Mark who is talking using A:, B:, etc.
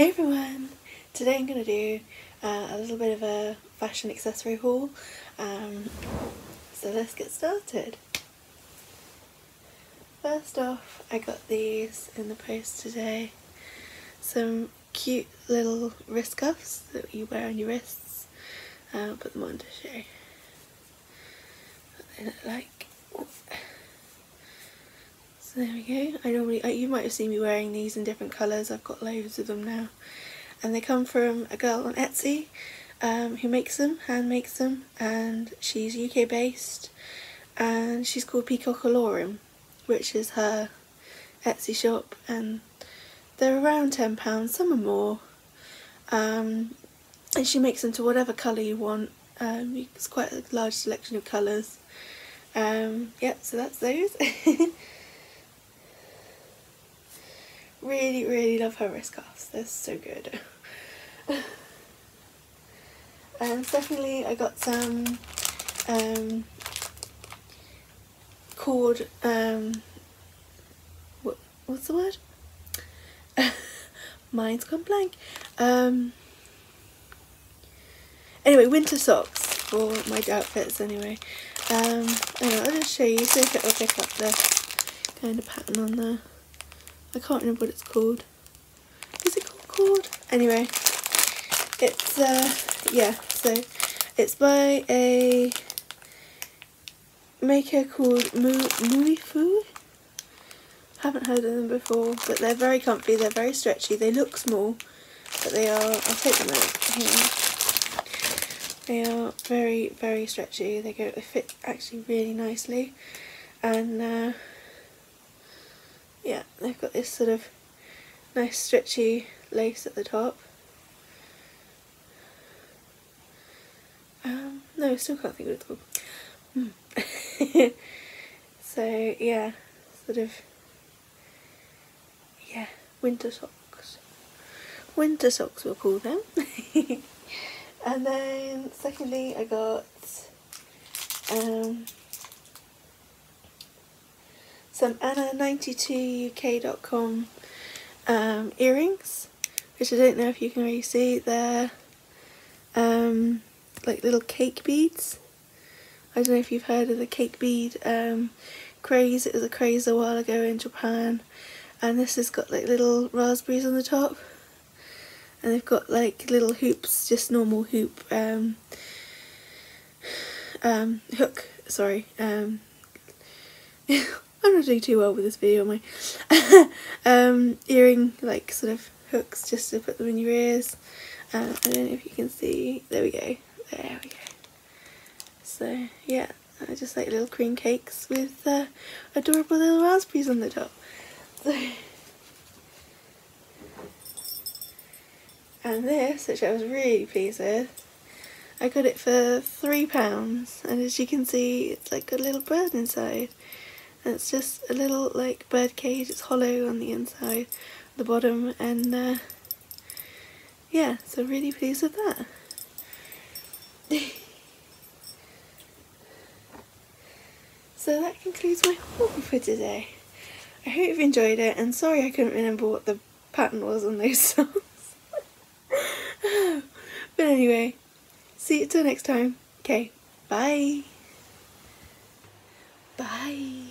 A: Hey everyone! Today I'm going to do uh, a little bit of a fashion accessory haul. Um, so let's get started. First off, I got these in the post today. Some cute little wrist cuffs that you wear on your wrists. I'll put them on to show what they look like. So there we go. I normally, you might have seen me wearing these in different colours. I've got loads of them now. And they come from a girl on Etsy um, who makes them, hand makes them. And she's UK based. And she's called Peacockalorum, which is her Etsy shop. And they're around £10, some are more. Um, and she makes them to whatever colour you want. Um, it's quite a large selection of colours. Um, yeah, so that's those. Really, really love her wrist cuffs. They're so good. and secondly, I got some um, cord, um, what, what's the word? Mine's gone blank. Um, anyway, winter socks for my outfits anyway. Um, anyway, I'll just show you, see if it'll pick up the kind of pattern on there. I can't remember what it's called. Is it called cord? Anyway, it's, uh, yeah, so it's by a maker called Mu Muifu. Haven't heard of them before, but they're very comfy, they're very stretchy, they look small, but they are, I'll take them out here. They are very, very stretchy, they go, they fit actually really nicely, and uh, yeah, they've got this sort of nice stretchy lace at the top. Um, no, I still can't think of it. Hmm. so yeah, sort of, yeah, winter socks. Winter socks we'll call them. and then secondly I got um, some Anna92uk.com um, earrings, which I don't know if you can really see. They're um, like little cake beads. I don't know if you've heard of the cake bead um, craze. It was a craze a while ago in Japan. And this has got like little raspberries on the top. And they've got like little hoops, just normal hoop um, um, hook, sorry, um, I'm not doing too well with this video, am I? um, earring, like, sort of hooks just to put them in your ears. Uh, I don't know if you can see. There we go. There we go. So, yeah, I just like little cream cakes with uh, adorable little raspberries on the top. So, and this, which I was really pleased with, I got it for £3 and as you can see it's like got a little bird inside and it's just a little like bird cage. It's hollow on the inside the bottom and uh, yeah so really pleased with that. So that concludes my haul for today. I hope you've enjoyed it and sorry I couldn't remember what the pattern was on those songs. But anyway see you till next time. Okay bye. Bye